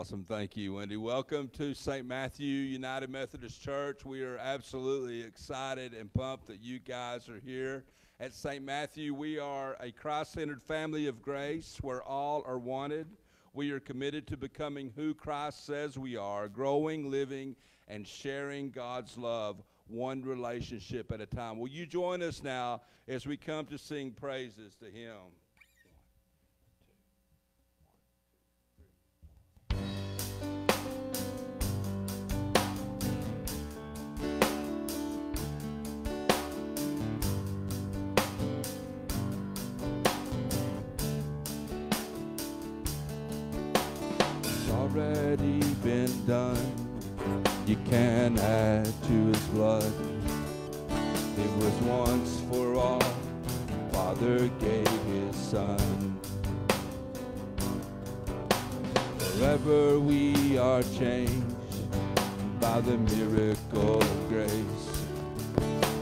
awesome. Thank you, Wendy. Welcome to St. Matthew United Methodist Church. We are absolutely excited and pumped that you guys are here. At St. Matthew, we are a Christ centered family of grace where all are wanted. We are committed to becoming who Christ says we are, growing, living, and sharing God's love one relationship at a time. Will you join us now as we come to sing praises to Him? Done. You can add to his blood. It was once for all. Father gave his son. Forever we are changed by the miracle of grace.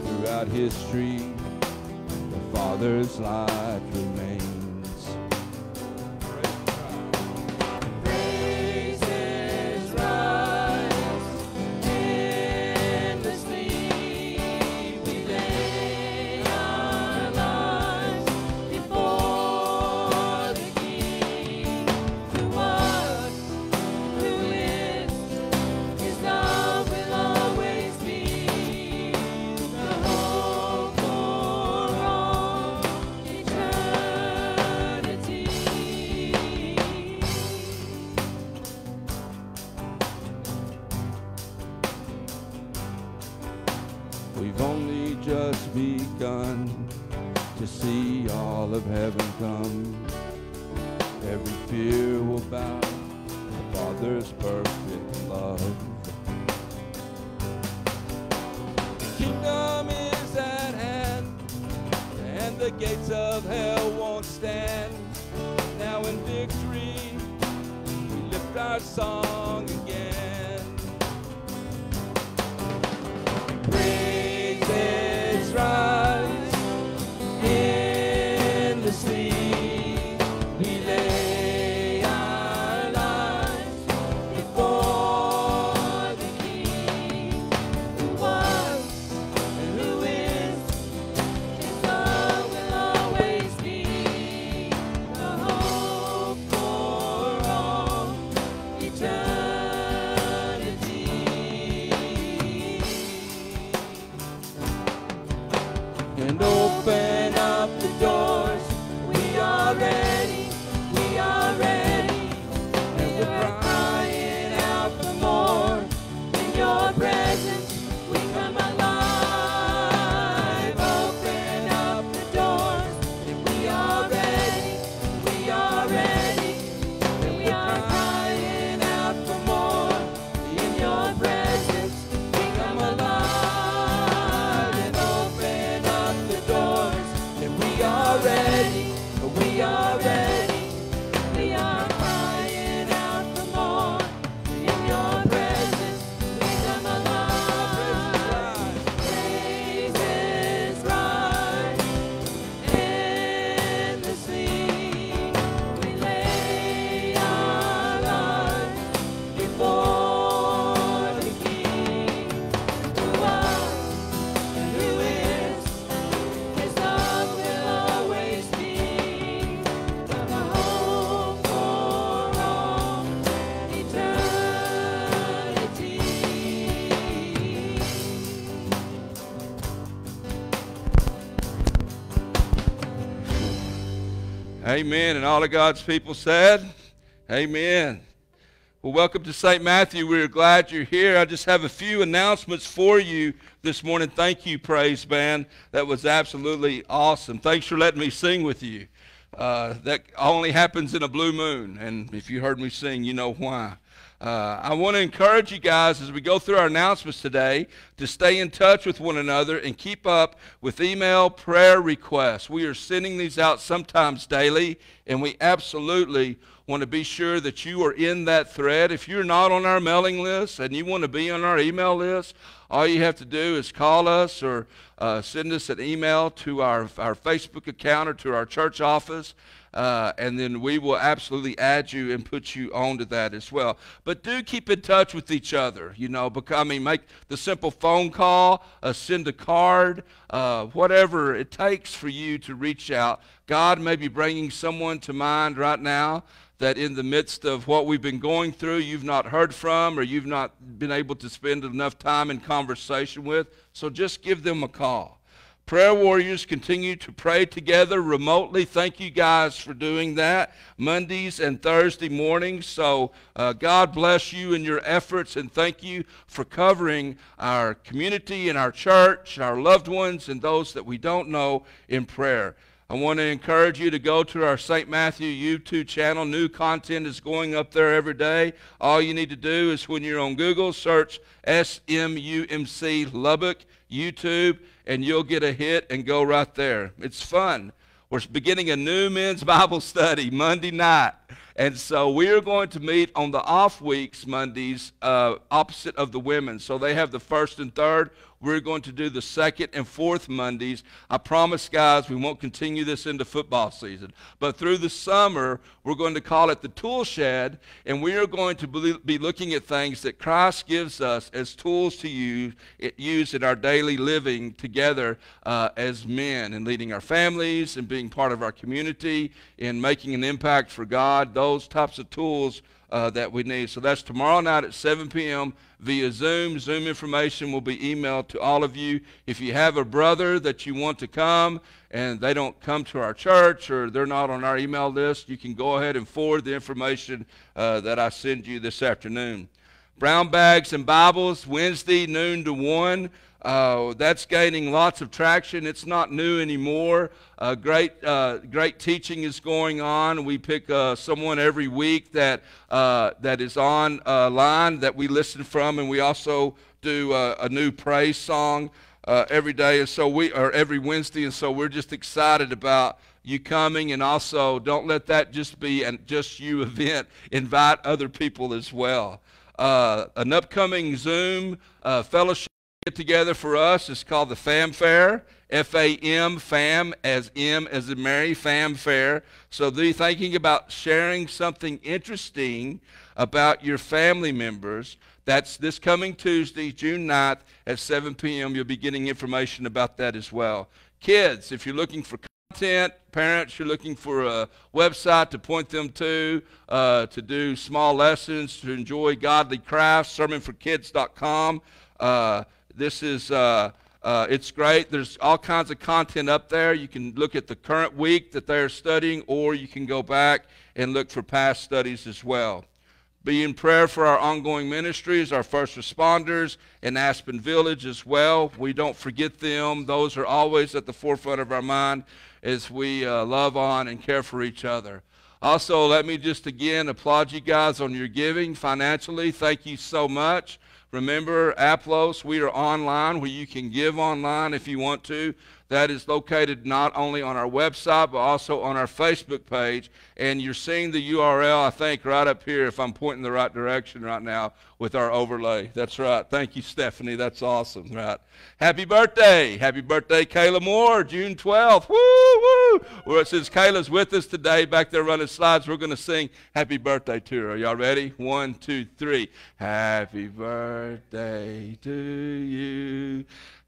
Throughout history, the Father's life remains. the gates of hell won't stand. Now in victory, we lift our song again. Amen. And all of God's people said, Amen. Well, welcome to St. Matthew. We're glad you're here. I just have a few announcements for you this morning. Thank you, Praise Band. That was absolutely awesome. Thanks for letting me sing with you. Uh, that only happens in a blue moon. And if you heard me sing, you know why. Uh, I want to encourage you guys as we go through our announcements today to stay in touch with one another and keep up with email prayer requests. We are sending these out sometimes daily, and we absolutely want to be sure that you are in that thread. If you're not on our mailing list and you want to be on our email list, all you have to do is call us or uh, send us an email to our, our Facebook account or to our church office. Uh, and then we will absolutely add you and put you onto that as well. But do keep in touch with each other. You know, because, I mean, make the simple phone call, uh, send a card, uh, whatever it takes for you to reach out. God may be bringing someone to mind right now that in the midst of what we've been going through, you've not heard from or you've not been able to spend enough time in conversation with. So just give them a call. Prayer warriors continue to pray together remotely. Thank you guys for doing that Mondays and Thursday mornings. So uh, God bless you in your efforts and thank you for covering our community and our church, and our loved ones, and those that we don't know in prayer. I want to encourage you to go to our St. Matthew YouTube channel. New content is going up there every day. All you need to do is when you're on Google, search SMUMC Lubbock YouTube, and you'll get a hit and go right there. It's fun. We're beginning a new men's Bible study Monday night. And so we are going to meet on the off weeks, Mondays, uh, opposite of the women. So they have the first and third. We're going to do the second and fourth Mondays. I promise, guys, we won't continue this into football season. But through the summer, we're going to call it the tool shed, and we are going to be looking at things that Christ gives us as tools to use, in our daily living together uh, as men and leading our families and being part of our community and making an impact for God. Those types of tools uh, that we need. So that's tomorrow night at 7 p.m. via Zoom. Zoom information will be emailed to all of you. If you have a brother that you want to come and they don't come to our church or they're not on our email list, you can go ahead and forward the information uh, that I send you this afternoon. Brown bags and Bibles, Wednesday, noon to 1. Uh, that's gaining lots of traction. It's not new anymore. Uh, great, uh, great teaching is going on. We pick uh, someone every week that uh, that is on uh, line that we listen from, and we also do a new praise song every day, and so we or every Wednesday, and so we're just excited about you coming, and also don't let that just be an just you event. Invite other people as well. an upcoming Zoom fellowship get together for us is called the Fam Fair. F A M, fam, as M as in Mary, fam fair. So be thinking about sharing something interesting about your family members. That's this coming Tuesday, June 9th at 7 p.m. You'll be getting information about that as well. Kids, if you're looking for content, parents, you're looking for a website to point them to, uh, to do small lessons, to enjoy godly crafts, sermonforkids.com. Uh, this is, uh, uh, it's great. There's all kinds of content up there. You can look at the current week that they're studying, or you can go back and look for past studies as well. Be in prayer for our ongoing ministries, our first responders in Aspen Village as well. We don't forget them. Those are always at the forefront of our mind as we uh, love on and care for each other. Also, let me just again applaud you guys on your giving financially. Thank you so much. Remember, Aplos, we are online where you can give online if you want to. That is located not only on our website, but also on our Facebook page. And you're seeing the URL, I think, right up here, if I'm pointing the right direction right now with our overlay. That's right. Thank you, Stephanie. That's awesome, right? Happy birthday. Happy birthday, Kayla Moore, June 12th. Woo, woo. Well, since Kayla's with us today, back there running slides, we're going to sing happy birthday to her. Are y'all ready? One, two, three. Happy birthday to you.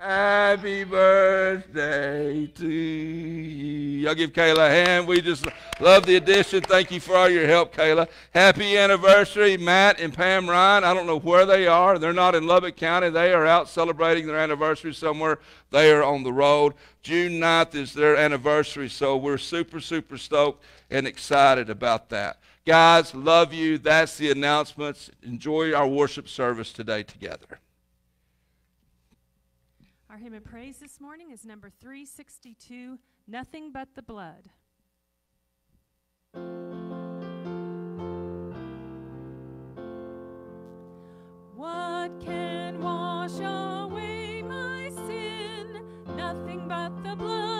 Happy birthday to you. Y'all give Kayla a hand. We just love the addition. Thank you for all your help, Kayla. Happy anniversary, Matt and Pam Ryan. I don't know where they are. They're not in Lubbock County. They are out celebrating their anniversary somewhere. They are on the road. June 9th is their anniversary, so we're super, super stoked and excited about that. Guys, love you. That's the announcements. Enjoy our worship service today together. Our hymn of praise this morning is number 362 Nothing But the Blood. What can wash away my sin? Nothing but the blood.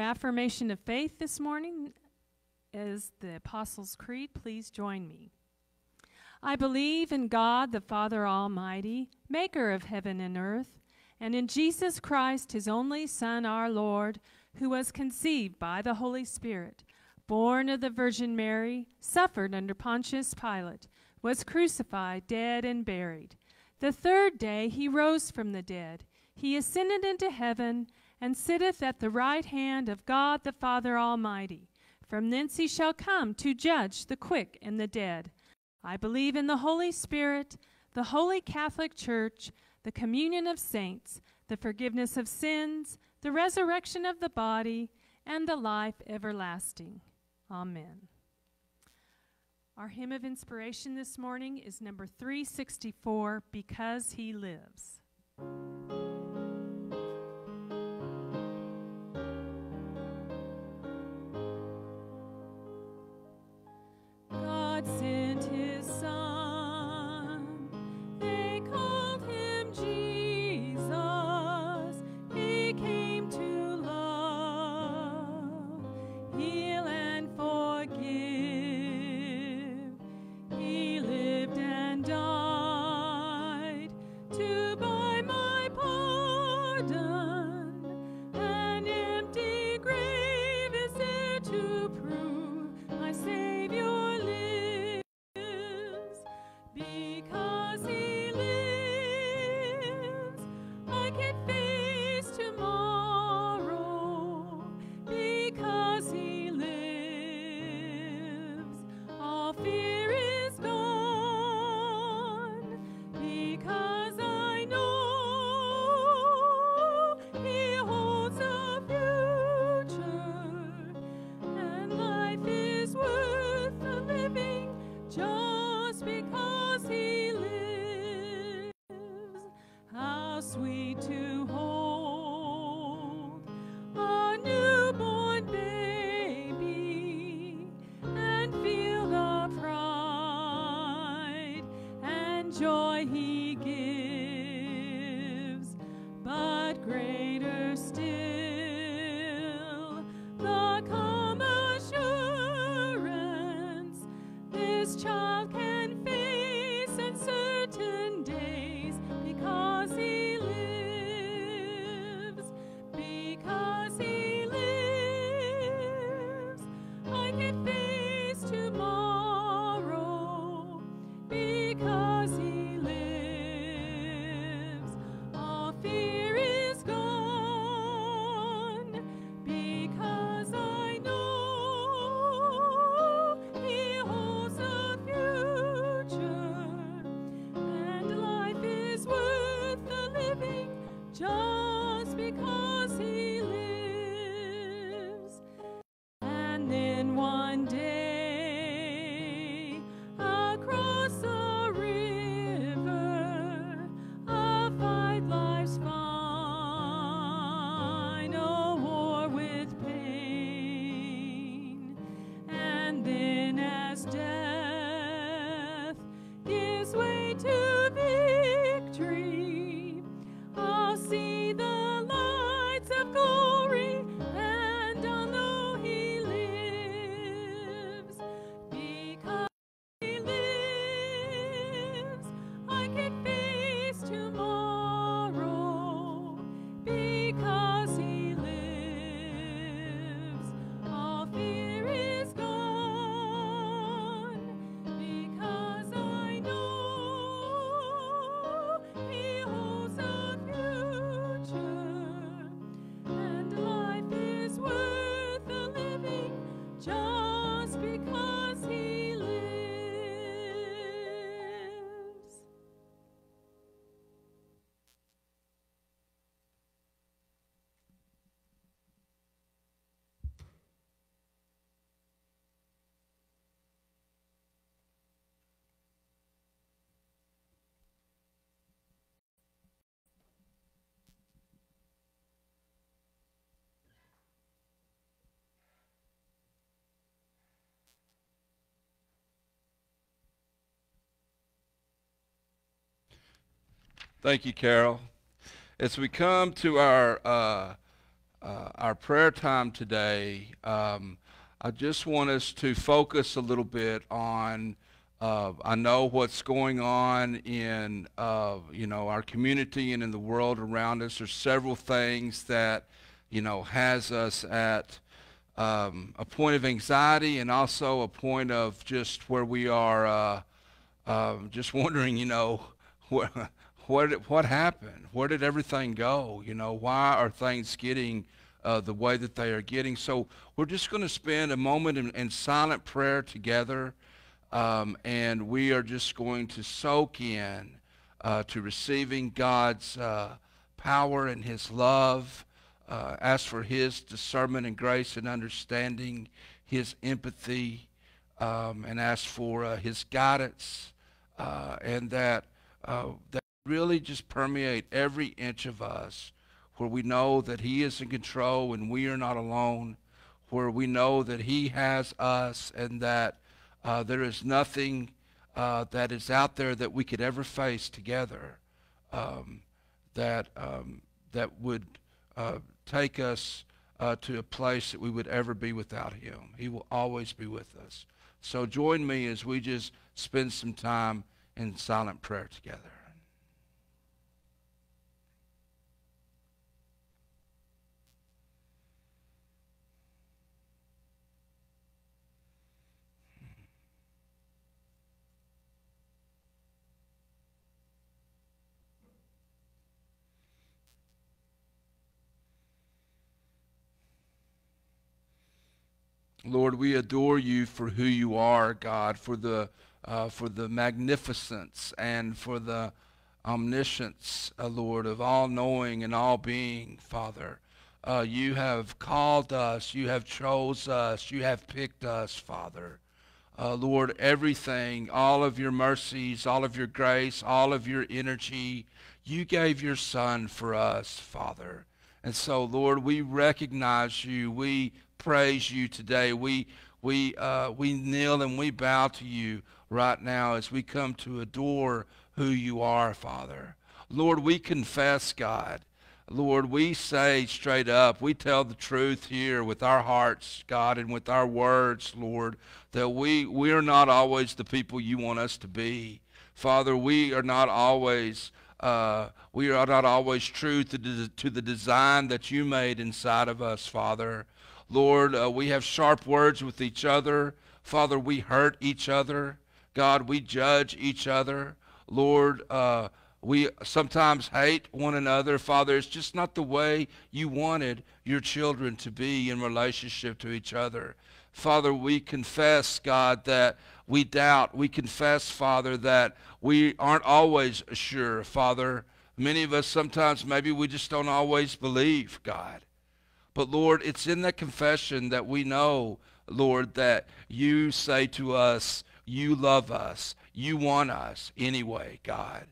Affirmation of faith this morning is the Apostles' Creed. Please join me. I believe in God, the Father Almighty, maker of heaven and earth, and in Jesus Christ, his only Son, our Lord, who was conceived by the Holy Spirit, born of the Virgin Mary, suffered under Pontius Pilate, was crucified, dead, and buried. The third day he rose from the dead. He ascended into heaven and sitteth at the right hand of God the Father Almighty. From thence he shall come to judge the quick and the dead. I believe in the Holy Spirit, the holy Catholic Church, the communion of saints, the forgiveness of sins, the resurrection of the body, and the life everlasting. Amen. Our hymn of inspiration this morning is number 364 Because He Lives. because he lives. Thank you, Carol. As we come to our uh, uh, our prayer time today, um, I just want us to focus a little bit on. Uh, I know what's going on in uh, you know our community and in the world around us. There's several things that you know has us at um, a point of anxiety and also a point of just where we are uh, um, just wondering, you know, what what happened? Where did everything go? You know, why are things getting uh, the way that they are getting? So we're just going to spend a moment in, in silent prayer together, um, and we are just going to soak in uh, to receiving God's uh, power and His love. Uh, ask for His discernment and grace and understanding, His empathy, um, and ask for uh, His guidance, uh, and that that really just permeate every inch of us, where we know that He is in control and we are not alone, where we know that He has us and that uh, there is nothing uh, that is out there that we could ever face together um, that um, that would uh, take us uh, to a place that we would ever be without Him. He will always be with us. So join me as we just spend some time in silent prayer together. Lord, we adore you for who you are, God, for the uh, for the magnificence and for the omniscience, uh, Lord, of all knowing and all being, Father. Uh, you have called us, you have chose us, you have picked us, Father. Uh, Lord, everything, all of your mercies, all of your grace, all of your energy, you gave your Son for us, Father. And so, Lord, we recognize you. We praise you today. We, we, uh, we kneel and we bow to you right now as we come to adore who you are, Father. Lord, we confess, God. Lord, we say straight up, we tell the truth here with our hearts, God, and with our words, Lord, that we, we are not always the people you want us to be. Father, we are not always uh, we are not always true to to the design that you made inside of us, Father. Lord, uh, we have sharp words with each other. Father, we hurt each other. God, we judge each other. Lord, uh, we sometimes hate one another. Father, it's just not the way you wanted your children to be in relationship to each other. Father, we confess, God, that we doubt. We confess, Father, that we aren't always sure, Father. Many of us sometimes maybe we just don't always believe, God. But Lord, it's in that confession that we know Lord, that you say to us, you love us, you want us anyway, God.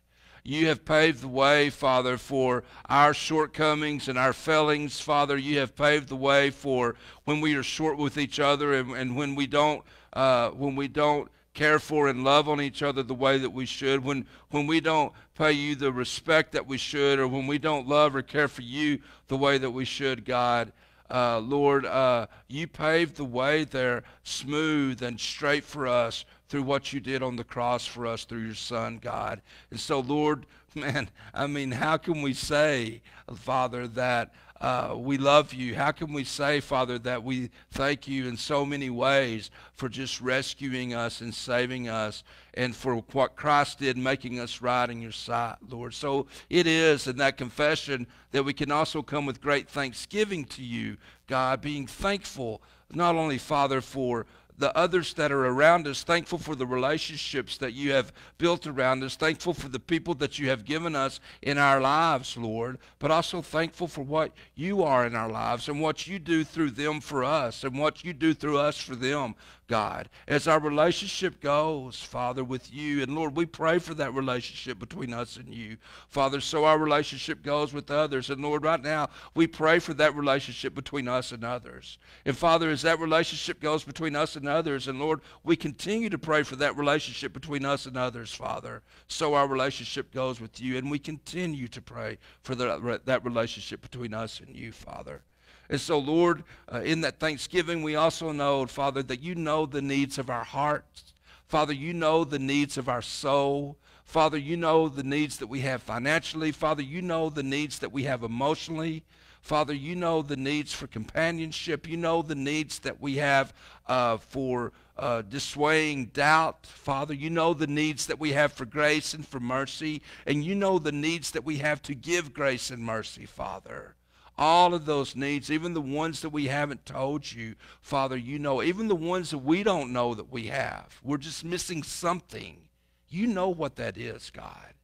You have paved the way, Father, for our shortcomings and our failings, Father. You have paved the way for when we are short with each other and, and when we don't, uh, when we don't care for and love on each other the way that we should, when, when we don't pay you the respect that we should, or when we don't love or care for you the way that we should, God. Uh, Lord, uh, you paved the way there smooth and straight for us through what you did on the cross for us through your Son, God. And so, Lord, man, I mean, how can we say, Father, that uh, we love you? How can we say, Father, that we thank you in so many ways for just rescuing us and saving us and for what Christ did, making us right in your sight, Lord? So it is in that confession that we can also come with great thanksgiving to you, God, being thankful, not only, Father, for the others that are around us, thankful for the relationships that you have built around us, thankful for the people that you have given us in our lives, Lord, but also thankful for what you are in our lives and what you do through them for us and what you do through us for them. God, as our relationship goes, Father, with you. And Lord, we pray for that relationship between us and you, Father, so our relationship goes with others. And Lord, right now, we pray for that relationship between us and others. And Father, as that relationship goes between us and others, and Lord, we continue to pray for that relationship between us and others, Father, so our relationship goes with you. And we continue to pray for the, that relationship between us and you, Father. And so, Lord, uh, in that thanksgiving, we also know, Father, that you know the needs of our hearts. Father, you know the needs of our soul. Father, you know the needs that we have financially. Father, you know the needs that we have emotionally. Father, you know the needs for companionship. You know the needs that we have uh, for uh, dissuading doubt. Father, you know the needs that we have for grace and for mercy. And you know the needs that we have to give grace and mercy, Father. All of those needs, even the ones that we haven't told you, Father, you know, even the ones that we don't know that we have. We're just missing something. You know what that is, God.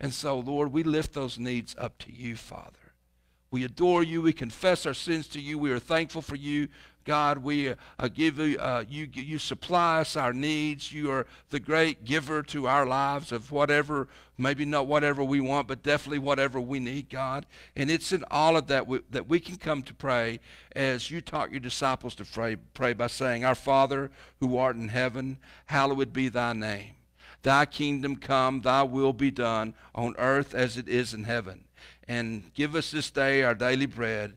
And so, Lord, we lift those needs up to you, Father. We adore you. We confess our sins to you. We are thankful for you. God, we uh, give you, uh, you, you supply us our needs. You are the great giver to our lives of whatever, maybe not whatever we want, but definitely whatever we need, God. And it's in all of that we, that we can come to pray as you taught your disciples to pray, pray by saying, Our Father who art in heaven, hallowed be thy name. Thy kingdom come, thy will be done on earth as it is in heaven. And give us this day our daily bread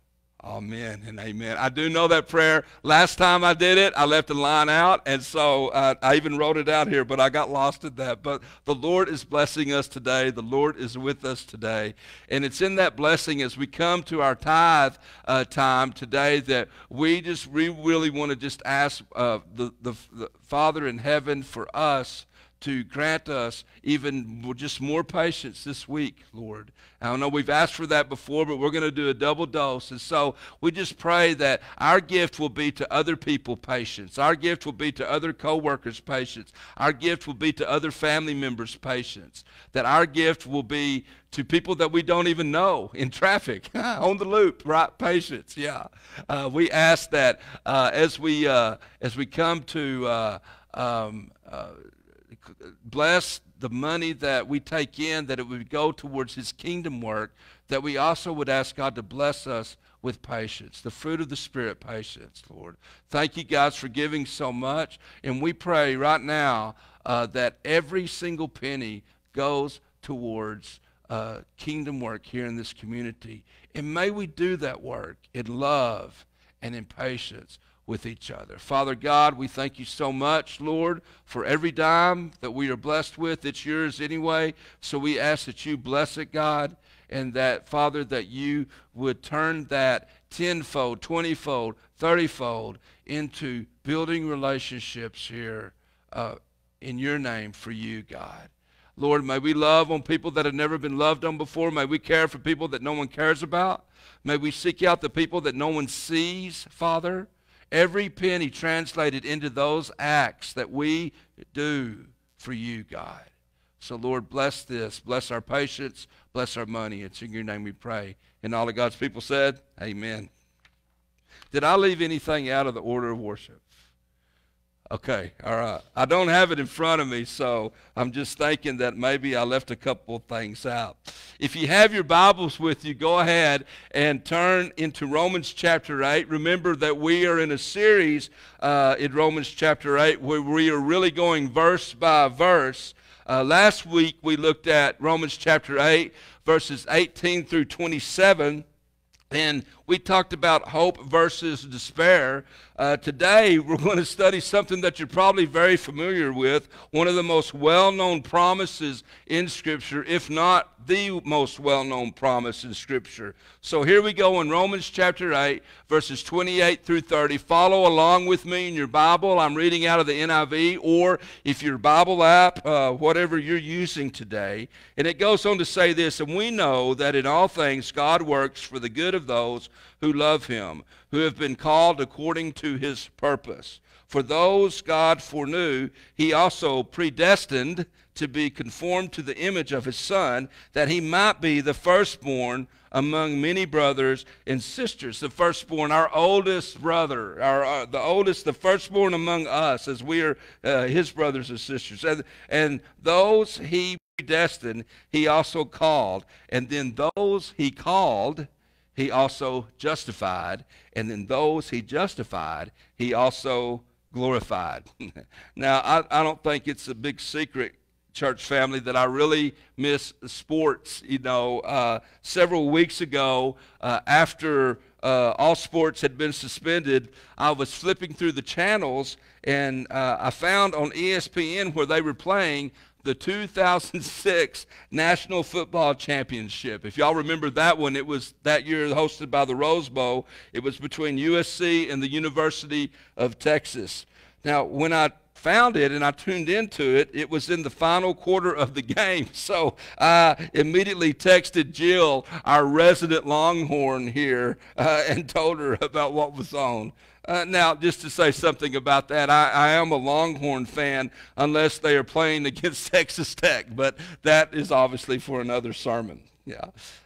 Amen and amen. I do know that prayer. Last time I did it, I left a line out, and so uh, I even wrote it out here, but I got lost at that. But the Lord is blessing us today. The Lord is with us today. And it's in that blessing as we come to our tithe uh, time today that we just we really want to just ask uh, the, the, the Father in heaven for us to grant us even just more patience this week, Lord. I don't know we've asked for that before, but we're going to do a double dose. And so we just pray that our gift will be to other people patience. Our gift will be to other coworkers patience. Our gift will be to other family members patience. That our gift will be to people that we don't even know in traffic, on the loop, right? Patience, yeah. Uh, we ask that uh, as we uh, as we come to uh, um, uh, bless the money that we take in, that it would go towards his kingdom work, that we also would ask God to bless us with patience, the fruit of the Spirit, patience, Lord. Thank you, guys, for giving so much. And we pray right now uh, that every single penny goes towards uh, kingdom work here in this community. And may we do that work in love and in patience with each other. Father God, we thank you so much, Lord, for every dime that we are blessed with. It's yours anyway. So we ask that you bless it, God, and that, Father, that you would turn that tenfold, twentyfold, thirtyfold into building relationships here uh, in your name for you, God. Lord, may we love on people that have never been loved on before. May we care for people that no one cares about. May we seek out the people that no one sees, Father. Every penny translated into those acts that we do for you, God. So, Lord, bless this. Bless our patience. Bless our money. It's in your name we pray. And all of God's people said, Amen. Did I leave anything out of the order of worship? Okay, all right. I don't have it in front of me, so I'm just thinking that maybe I left a couple things out. If you have your Bibles with you, go ahead and turn into Romans chapter 8. Remember that we are in a series uh, in Romans chapter 8 where we are really going verse by verse. Uh, last week we looked at Romans chapter 8, verses 18 through 27. And we talked about hope versus despair. Uh, today, we're going to study something that you're probably very familiar with, one of the most well known promises in Scripture, if not the most well known promise in Scripture. So here we go in Romans chapter 8, verses 28 through 30. Follow along with me in your Bible. I'm reading out of the NIV, or if your Bible app, uh, whatever you're using today. And it goes on to say this And we know that in all things God works for the good of those who love him, who have been called according to his purpose. For those God foreknew, he also predestined to be conformed to the image of his Son, that he might be the firstborn among many brothers and sisters. The firstborn, our oldest brother, our, uh, the oldest, the firstborn among us, as we are uh, his brothers and sisters. And, and those he predestined, he also called. And then those he called, he also justified. And then those he justified, he also glorified. now, I, I don't think it's a big secret, church family, that I really miss sports. You know, uh, several weeks ago, uh, after uh, all sports had been suspended, I was flipping through the channels and uh, I found on ESPN where they were playing the 2006 National Football Championship. If y'all remember that one, it was that year hosted by the Rose Bowl. It was between USC and the University of Texas. Now, when I found it and I tuned into it, it was in the final quarter of the game. So I immediately texted Jill, our resident Longhorn here, uh, and told her about what was on. Uh, now, just to say something about that, I, I, am a Longhorn fan unless they are playing against Texas Tech, but that is obviously for another sermon. Yeah.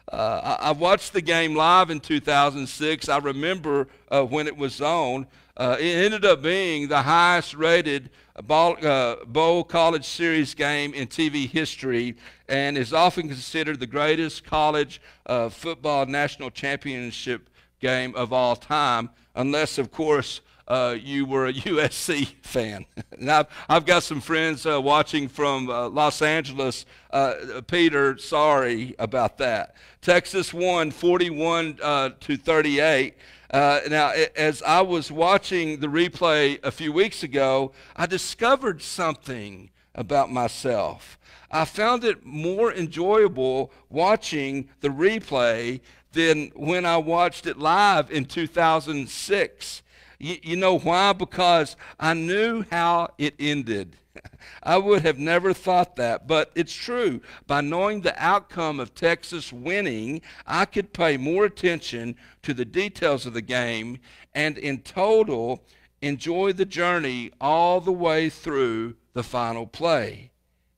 Uh, I, I, watched the game live in 2006. I remember uh, when it was on. Uh, it ended up being the highest rated ball, uh, Bowl College Series game in TV history and is often considered the greatest college uh, football national championship game of all time unless, of course, uh, you were a USC fan. and I've, I've got some friends uh, watching from uh, Los Angeles. Uh, Peter, sorry about that. Texas won 41 uh, to 38. Uh, now, as I was watching the replay a few weeks ago, I discovered something about myself. I found it more enjoyable watching the replay than when I watched it live in 2006. You, you know why? Because I knew how it ended. I would have never thought that, but it's true. By knowing the outcome of Texas winning, I could pay more attention to the details of the game and, in total, enjoy the journey all the way through the final play.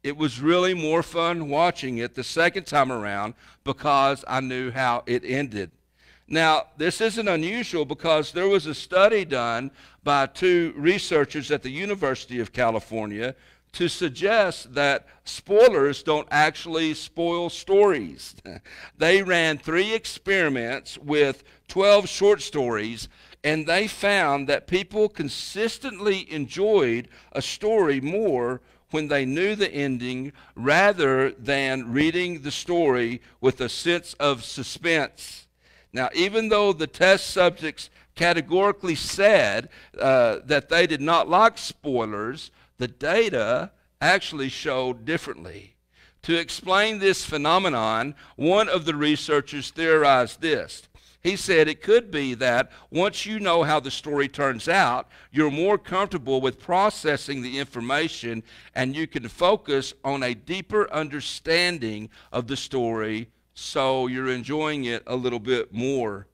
It was really more fun watching it the second time around because I knew how it ended. Now, this isn't unusual because there was a study done by two researchers at the University of California to suggest that spoilers don't actually spoil stories. they ran three experiments with 12 short stories, and they found that people consistently enjoyed a story more when they knew the ending rather than reading the story with a sense of suspense. Now, even though the test subjects categorically said uh, that they did not like spoilers, the data actually showed differently. To explain this phenomenon, one of the researchers theorized this he said it could be that once you know how the story turns out, you're more comfortable with processing the information and you can focus on a deeper understanding of the story so you're enjoying it a little bit more.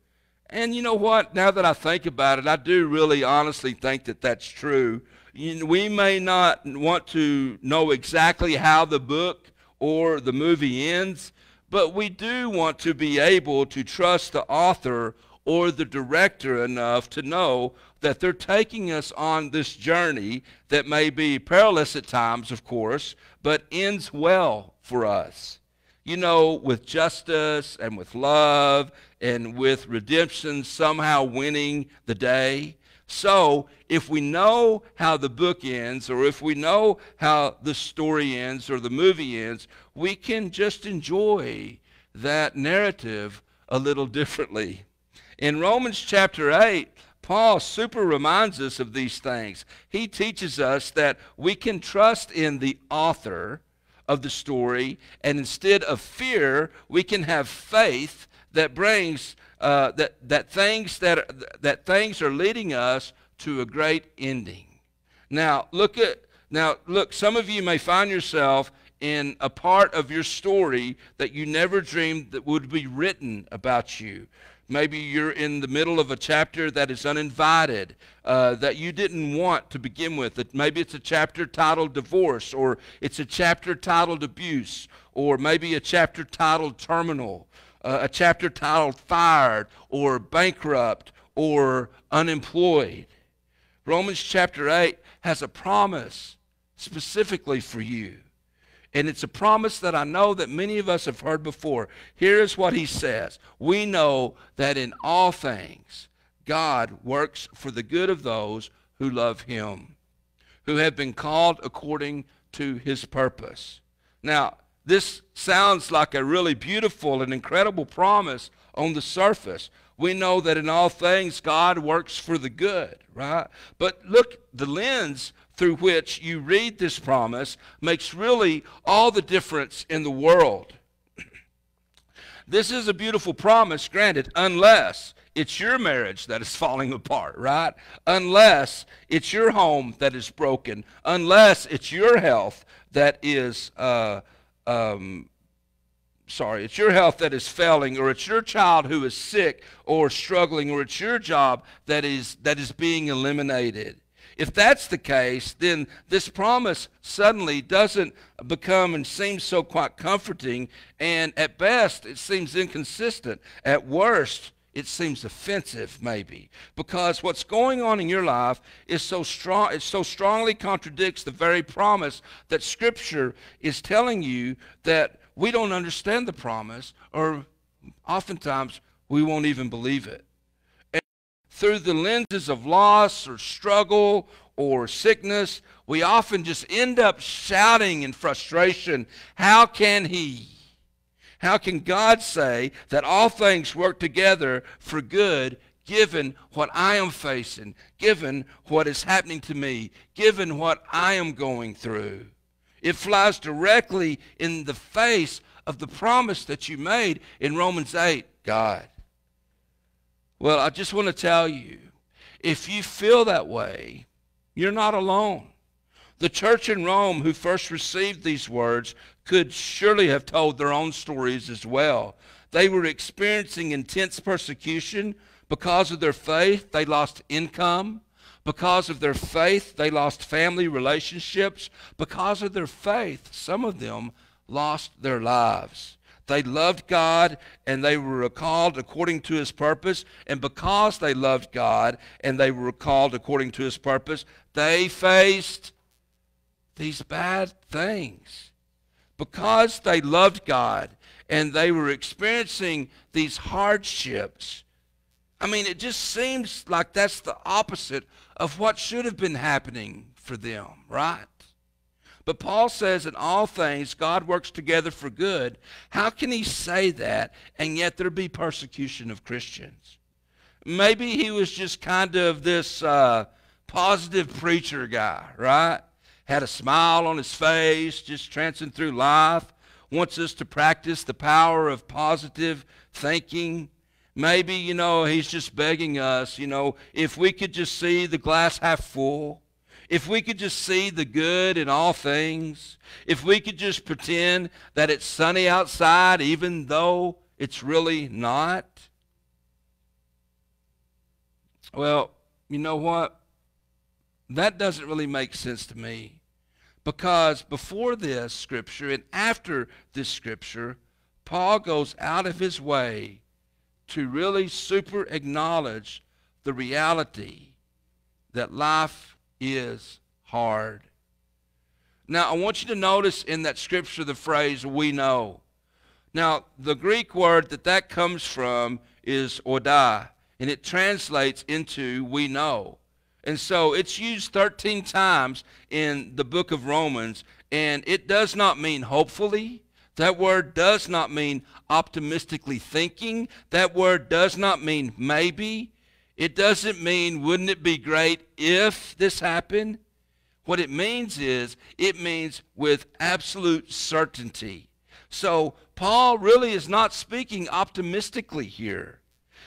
And you know what? Now that I think about it, I do really honestly think that that's true. we may not want to know exactly how the book or the movie ends, but we do want to be able to trust the author or the director enough to know that they're taking us on this journey that may be perilous at times, of course, but ends well for us. You know, with justice and with love and with redemption somehow winning the day. So, if we know how the book ends, or if we know how the story ends or the movie ends, we can just enjoy that narrative a little differently. In Romans chapter 8, Paul super reminds us of these things. He teaches us that we can trust in the author of the story, and instead of fear, we can have faith that brings uh, that that things that that things are leading us to a great ending. Now look at now look. Some of you may find yourself in a part of your story that you never dreamed that would be written about you. Maybe you're in the middle of a chapter that is uninvited, uh, that you didn't want to begin with. Maybe it's a chapter titled divorce, or it's a chapter titled abuse, or maybe a chapter titled terminal, uh, a chapter titled fired, or bankrupt, or unemployed. Romans chapter 8 has a promise specifically for you. And it's a promise that I know that many of us have heard before. Here is what he says We know that in all things, God works for the good of those who love him, who have been called according to his purpose. Now, this sounds like a really beautiful and incredible promise on the surface. We know that in all things God works for the good, right? But look, the lens through which you read this promise makes really all the difference in the world. this is a beautiful promise, granted, unless it's your marriage that is falling apart, right? Unless it's your home that is broken, unless it's your health that is, uh, um, sorry, it's your health that is failing, or it's your child who is sick or struggling, or it's your job that is that is being eliminated. If that's the case, then this promise suddenly doesn't become and seem so quite comforting, and at best, it seems inconsistent. At worst, it seems offensive maybe because what's going on in your life is so strong it so strongly contradicts the very promise that scripture is telling you that we don't understand the promise or oftentimes we won't even believe it through the lenses of loss or struggle or sickness, we often just end up shouting in frustration, How can He? How can God say that all things work together for good given what I am facing, given what is happening to me, given what I am going through? It flies directly in the face of the promise that you made in Romans 8 God. Well, I just want to tell you if you feel that way, you're not alone. The church in Rome who first received these words could surely have told their own stories as well. They were experiencing intense persecution because of their faith. They lost income. Because of their faith, they lost family relationships. Because of their faith, some of them lost their lives. They loved God and they were called according to his purpose. And because they loved God and they were called according to his purpose, they faced these bad things. Because they loved God and they were experiencing these hardships. I mean, it just seems like that's the opposite of what should have been happening for them, right? But Paul says in all things God works together for good. How can he say that and yet there be persecution of Christians? Maybe he was just kind of this uh, positive preacher guy, right? Had a smile on his face, just trancing through life, wants us to practice the power of positive thinking. Maybe, you know, he's just begging us, you know, if we could just see the glass half full if we could just see the good in all things, if we could just pretend that it's sunny outside even though it's really not, well, you know what? that doesn't really make sense to me. Because before this scripture and after this scripture, Paul goes out of his way to really super acknowledge the reality that life is hard. Now, I want you to notice in that scripture the phrase, we know. Now, the Greek word that that comes from is oda, and it translates into we know. And so it's used 13 times in the book of Romans, and it does not mean hopefully. That word does not mean optimistically thinking. That word does not mean maybe. It doesn't mean wouldn't it be great if this happened. What it means is it means with absolute certainty. So Paul really is not speaking optimistically here.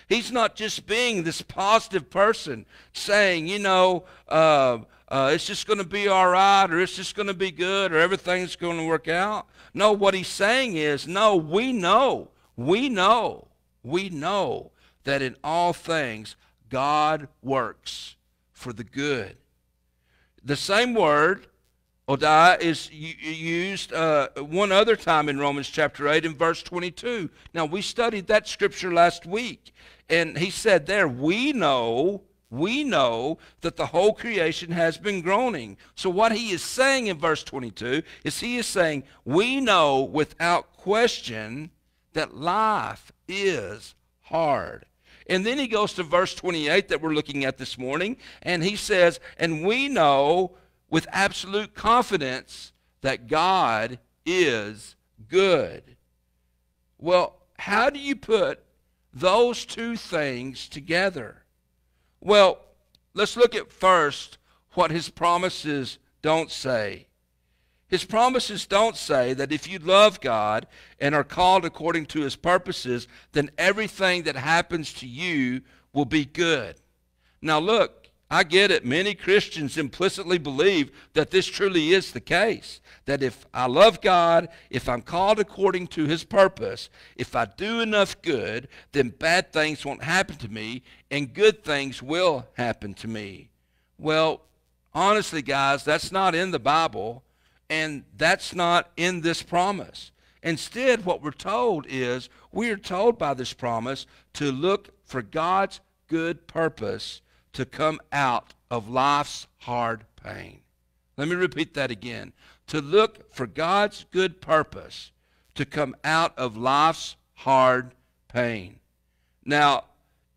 He's not just being this positive person saying, you know, uh, uh, it's just going to be all right or it's just going to be good or everything's going to work out. No, what he's saying is, no, we know, we know, we know that in all things God works for the good. The same word Oda is used uh, one other time in Romans chapter 8 in verse 22. Now, we studied that scripture last week, and he said there, We know, we know that the whole creation has been groaning. So, what he is saying in verse 22 is he is saying, We know without question that life is hard. And then he goes to verse 28 that we're looking at this morning, and he says, And we know with absolute confidence that God is good. Well, how do you put those two things together? Well, let's look at first what his promises don't say. His promises don't say that if you love God and are called according to his purposes, then everything that happens to you will be good. Now, look, I get it. Many Christians implicitly believe that this truly is the case. That if I love God, if I'm called according to His purpose, if I do enough good, then bad things won't happen to me and good things will happen to me. Well, honestly, guys, that's not in the Bible and that's not in this promise. Instead, what we're told is we are told by this promise to look for God's good purpose to come out of life's hard pain. Let me repeat that again. To look for God's good purpose to come out of life's hard pain. Now,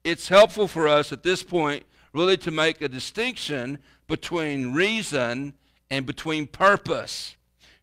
it's helpful for us at this point really to make a distinction between reason and between purpose.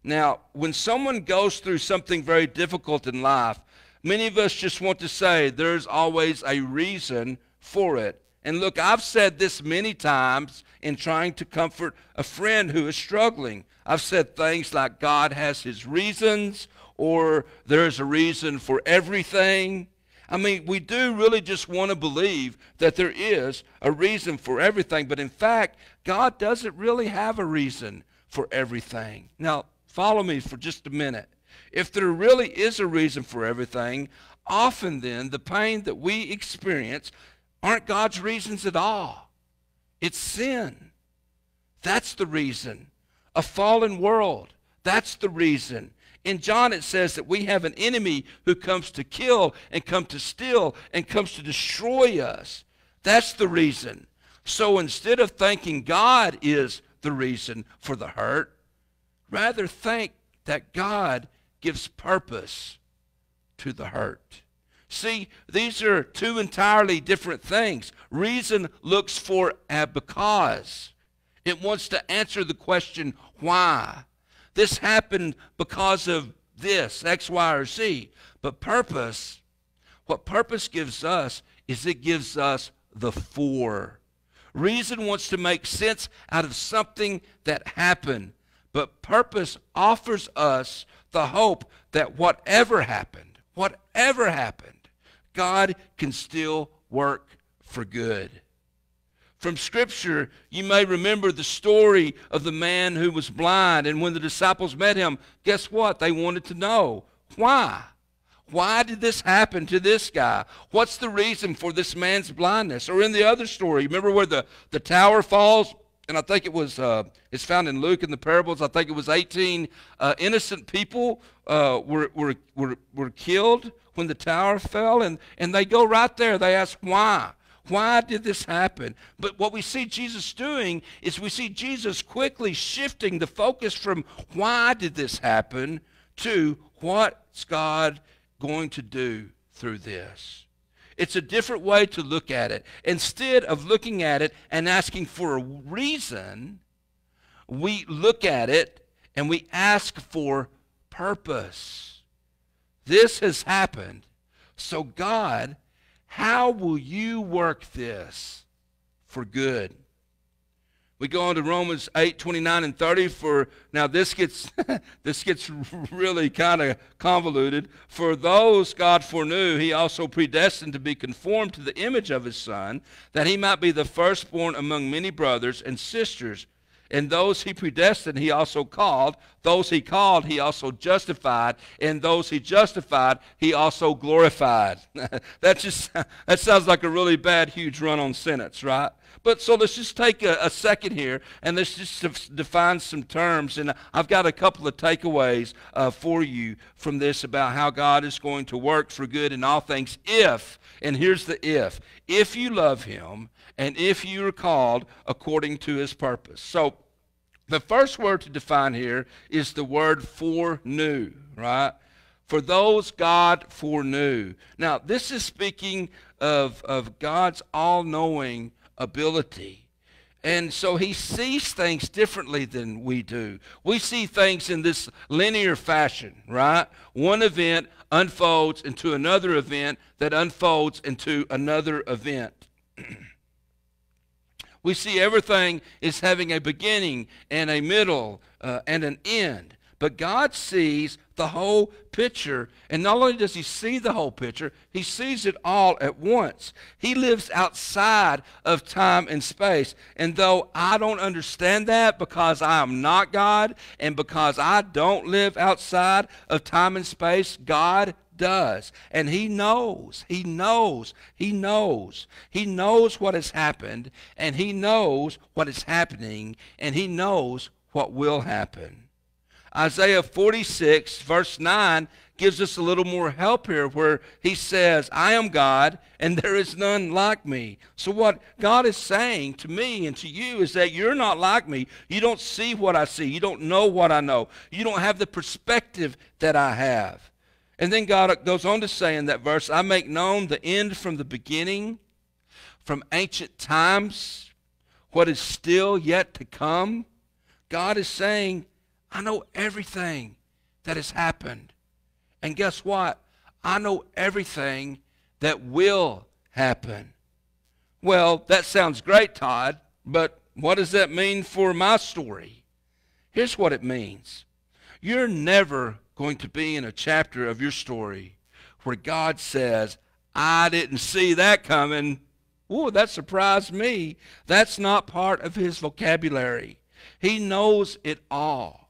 Now, when someone goes through something very difficult in life, many of us just want to say there's always a reason for it. And look, I've said this many times in trying to comfort a friend who is struggling. I've said things like God has his reasons or there's a reason for everything. I mean, we do really just want to believe that there is a reason for everything, but in fact, God doesn't really have a reason for everything. Now, follow me for just a minute. If there really is a reason for everything, often then the pain that we experience aren't God's reasons at all. It's sin. That's the reason. A fallen world. That's the reason. In John, it says that we have an enemy who comes to kill and come to steal and comes to destroy us. That's the reason. So instead of thinking God is the reason for the hurt, rather think that God gives purpose to the hurt. See, these are two entirely different things. Reason looks for a because. It wants to answer the question, why? This happened because of this, X, Y, or Z. But purpose, what purpose gives us is it gives us the for. Reason wants to make sense out of something that happened. But purpose offers us the hope that whatever happened, whatever happened, God can still work for good. From Scripture, you may remember the story of the man who was blind. And when the disciples met him, guess what? They wanted to know why. Why did this happen to this guy? What's the reason for this man's blindness? Or in the other story, remember where the, the tower falls and I think it was uh, it's found in Luke in the parables. I think it was 18 uh, innocent people uh, were, were were were killed when the tower fell, and and they go right there. They ask why. Why did this happen? But what we see Jesus doing is we see Jesus quickly shifting the focus from why did this happen to what's God going to do through this. It's a different way to look at it. Instead of looking at it and asking for a reason, we look at it and we ask for purpose. This has happened. So, God, how will you work this for good? We go on to Romans 8, 29 and 30 for now this gets this gets really kind of convoluted. For those God foreknew, he also predestined to be conformed to the image of his son, that he might be the firstborn among many brothers and sisters. And those he predestined, he also called. Those he called, he also justified. And those he justified, he also glorified. that just that sounds like a really bad, huge run-on sentence, right? But so let's just take a, a second here and let's just define some terms. And I've got a couple of takeaways uh, for you from this about how God is going to work for good in all things if, and here's the if, if you love him and if you are called according to his purpose. So the first word to define here is the word foreknew, right? For those God foreknew. Now, this is speaking of, of God's all knowing ability. And so he sees things differently than we do. We see things in this linear fashion, right? One event unfolds into another event that unfolds into another event. we see everything is having a beginning and a middle uh, and an end. But God sees the whole picture. And not only does he see the whole picture, he sees it all at once. He lives outside of time and space. And though I don't understand that because I am not God and because I don't live outside of time and space, God does. And he knows, he knows, he knows. He knows what has happened, and he knows what is happening, and he knows what will happen. Isaiah 46, verse 9, gives us a little more help here where he says, I am God and there is none like me. So, what God is saying to me and to you is that you're not like me. You don't see what I see. You don't know what I know. You don't have the perspective that I have. And then God goes on to say in that verse, I make known the end from the beginning, from ancient times, what is still yet to come. God is saying, I know everything that has happened. And guess what? I know everything that will happen. Well, that sounds great, Todd, but what does that mean for my story? Here's what it means you're never going to be in a chapter of your story where God says, I didn't see that coming. Whoa, that surprised me. That's not part of his vocabulary. He knows it all.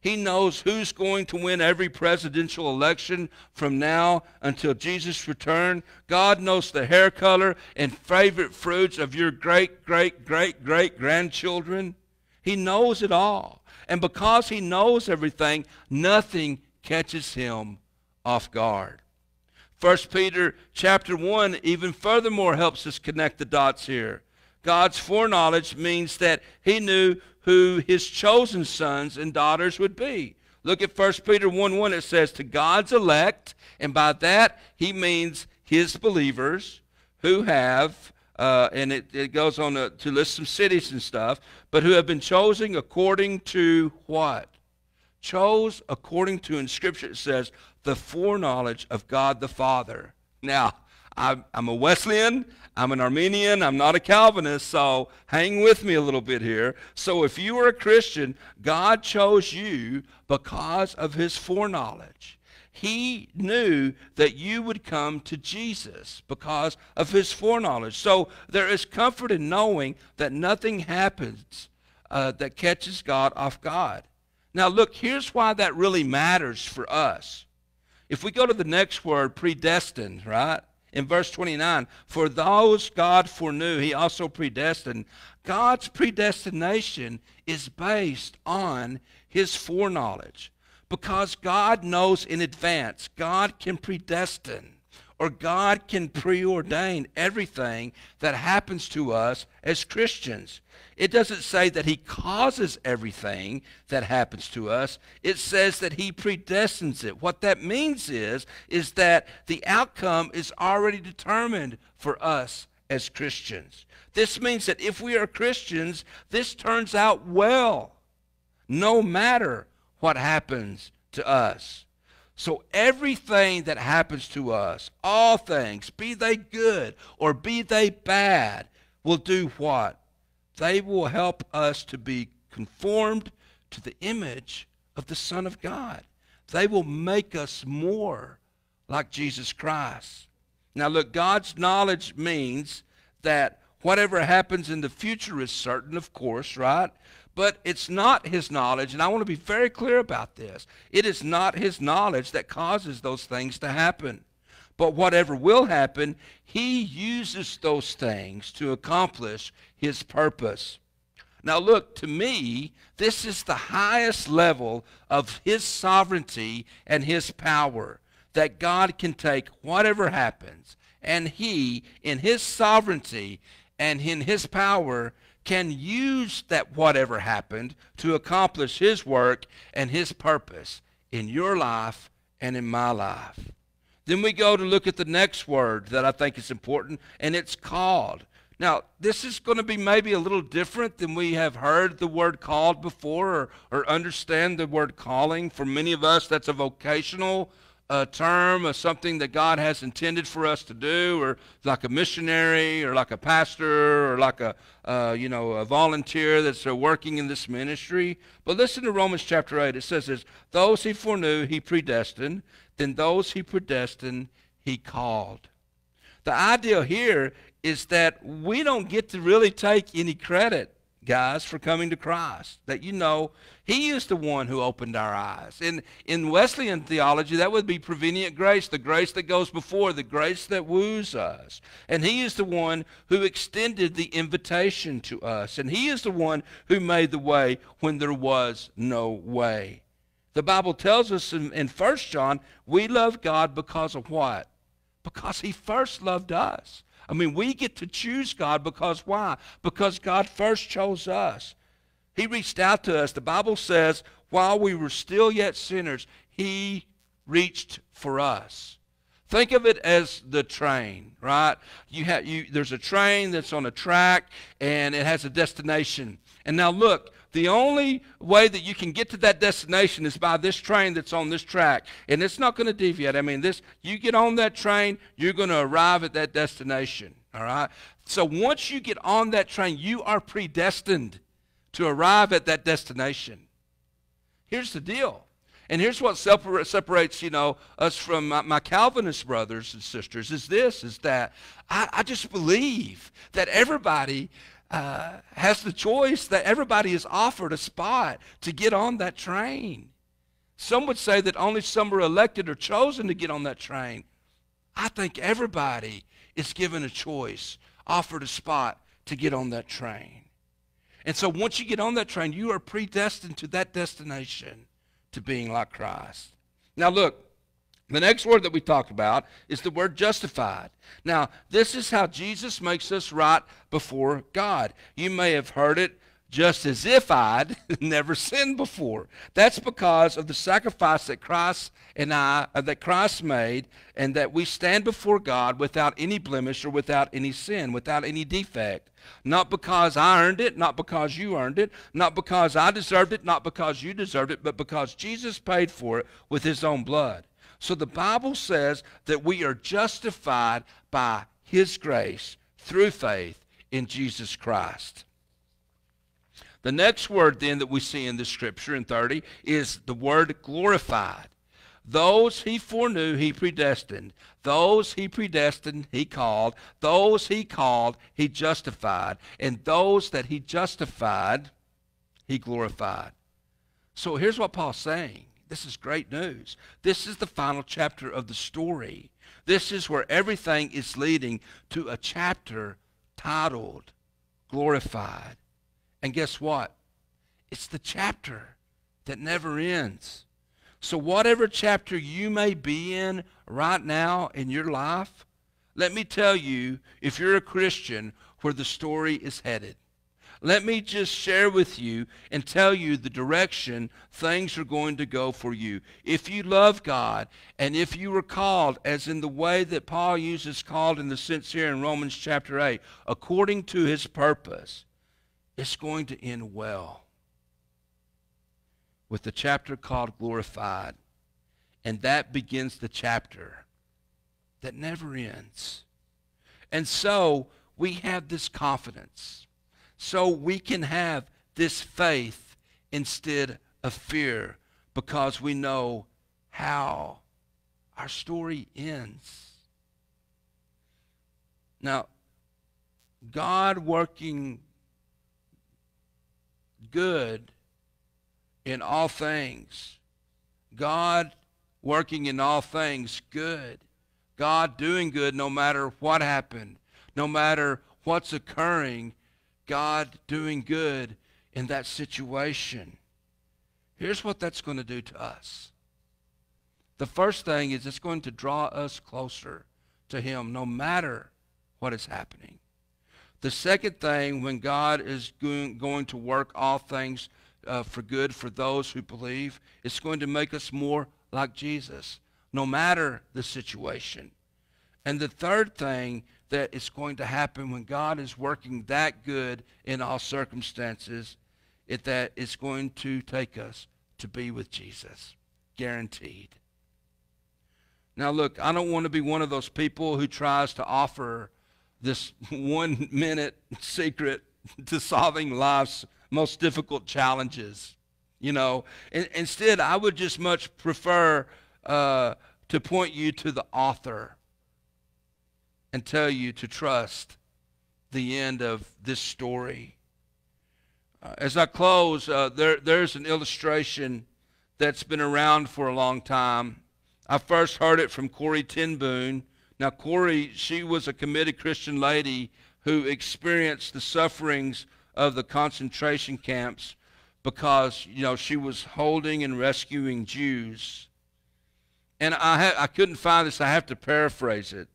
He knows who's going to win every presidential election from now until Jesus' return. God knows the hair color and favorite fruits of your great, great, great, great grandchildren. He knows it all. And because he knows everything, nothing catches him off guard. 1 Peter chapter 1 even furthermore helps us connect the dots here. God's foreknowledge means that he knew who his chosen sons and daughters would be. Look at 1 Peter 1 1. It says, To God's elect, and by that he means his believers who have, uh, and it, it goes on to, to list some cities and stuff, but who have been chosen according to what? Chose according to, in Scripture it says, the foreknowledge of God the Father. Now, I'm, I'm a Wesleyan. I'm an Arminian. I'm not a Calvinist, so hang with me a little bit here. So if you are a Christian, God chose you because of his foreknowledge. He knew that you would come to Jesus because of his foreknowledge. So there is comfort in knowing that nothing happens uh, that catches God off guard. Now, look, here's why that really matters for us. If we go to the next word, predestined, right? In verse 29, for those God foreknew, he also predestined. God's predestination is based on his foreknowledge. Because God knows in advance, God can predestine or God can preordain everything that happens to us as Christians. It doesn't say that he causes everything that happens to us. It says that he predestines it. What that means is is that the outcome is already determined for us as Christians. This means that if we are Christians, this turns out well no matter what happens to us. So everything that happens to us, all things, be they good or be they bad, will do what? They will help us to be conformed to the image of the Son of God. They will make us more like Jesus Christ. Now, look, God's knowledge means that whatever happens in the future is certain, of course, right? But it's not his knowledge, and I want to be very clear about this. It is not his knowledge that causes those things to happen. But whatever will happen, he uses those things to accomplish his purpose. Now, look, to me, this is the highest level of his sovereignty and his power that God can take whatever happens, and he, in his sovereignty and in his power, can use that whatever happened to accomplish his work and his purpose in your life and in my life. Then we go to look at the next word that I think is important, and it's called. Now, this is going to be maybe a little different than we have heard the word called before or, or understand the word calling. For many of us, that's a vocational a term or something that God has intended for us to do, or like a missionary, or like a pastor, or like a uh, you know a volunteer that's uh, working in this ministry. But listen to Romans chapter eight. It says this: Those he foreknew, he predestined. Then those he predestined, he called. The idea here is that we don't get to really take any credit guys, for coming to Christ. That you know He is the one who opened our eyes. In, in Wesleyan theology, that would be prevenient grace, the grace that goes before, the grace that woos us. And He is the one who extended the invitation to us. And He is the one who made the way when there was no way. The Bible tells us in, in 1 John, we love God because of what? Because He first loved us. I mean, we get to choose God because why? Because God first chose us. He reached out to us. The Bible says, while we were still yet sinners, He reached for us. Think of it as the train, right? You have you there's a train that's on a track and it has a destination. And now look, the only way that you can get to that destination is by this train that's on this track. And it's not going to deviate. I mean, this you get on that train, you're going to arrive at that destination. All right? So once you get on that train, you are predestined to arrive at that destination. Here's the deal. And here's what separates, you know, us from my, my, Calvinist brothers and sisters is this, is that I, I just believe that everybody uh, has the choice that everybody is offered a spot to get on that train. Some would say that only some are elected or chosen to get on that train. I think everybody is given a choice, offered a spot to get on that train. And so once you get on that train, you are predestined to that destination to being like Christ. Now, look, the next word that we talked about is the word justified. Now, this is how Jesus makes us right before God. You may have heard it just as if I'd never sinned before. That's because of the sacrifice that Christ and I, uh, that Christ made, and that we stand before God without any blemish or without any sin, without any defect. Not because I earned it, not because you earned it, not because I deserved it, not because you deserved it, but because Jesus paid for it with his own blood. So the Bible says that we are justified by His grace through faith in Jesus Christ. The next word then that we see in the scripture in 30 is the word glorified. Those he foreknew, he predestined. Those he predestined, he called. Those he called, he justified. And those that he justified, he glorified. So here's what Paul's saying this is great news. This is the final chapter of the story. This is where everything is leading to a chapter titled Glorified. And guess what? It's the chapter that never ends. So, whatever chapter you may be in right now in your life, let me tell you, if you're a Christian, where the story is headed. Let me just share with you and tell you the direction things are going to go for you. If you love God and if you were called, as in the way that Paul uses called in the sense here in Romans chapter 8, according to his purpose, it's going to end well with the chapter called Glorified. And that begins the chapter that never ends. And so we have this confidence. So we can have this faith instead of fear because we know how our story ends. Now, God working good in all things. God working in all things good. God doing good no matter what happened, no matter what's occurring. God doing good in that situation. Here's what that's going to do to us. The first thing is it's going to draw us closer to Him no matter what is happening. The second thing, when God is going to work all things uh, for good for those who believe. It's going to make us more like Jesus, no matter the situation. And the third thing that is going to happen when God is working that good in all circumstances it, that it's going to take us to be with Jesus. Guaranteed. Now, look, I don't want to be one of those people who tries to offer this one minute secret to solving life's most difficult challenges. You know, instead, I would just much prefer uh, to point you to the author and tell you to trust the end of this story. Uh, as I close, uh, there, there's an illustration that's been around for a long time. I first heard it from Corrie ten Boom. Now, Corrie, she was a committed Christian lady who experienced the sufferings of the concentration camps because you know she was holding and rescuing Jews. And I ha- I couldn't find this. I have to paraphrase it.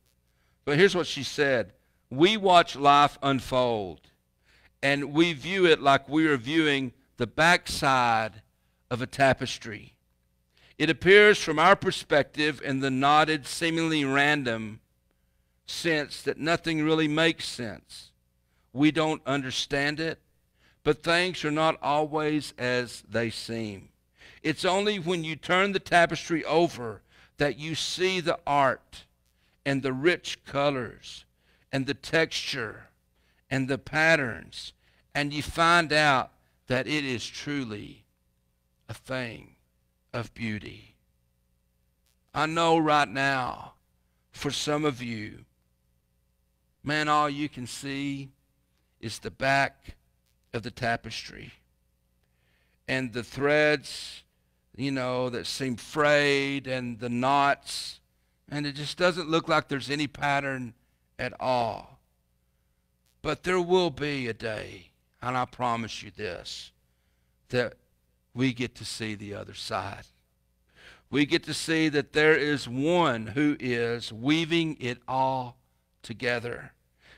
But here's what she said: We watch life unfold, and we view it like we are viewing the backside of a tapestry. It appears from our perspective in the knotted, seemingly random sense that nothing really makes sense. We don't understand it, but things are not always as they seem. It's only when you turn the tapestry over that you see the art and the rich colors and the texture and the patterns, and you find out that it is truly a thing of beauty. I know right now, for some of you, man, all you can see is the back of the tapestry. And the threads, you know, that seem frayed and the knots. And it just doesn't look like there's any pattern at all. But there will be a day, and I promise you this, that we get to see the other side. We get to see that there is one who is weaving it all together.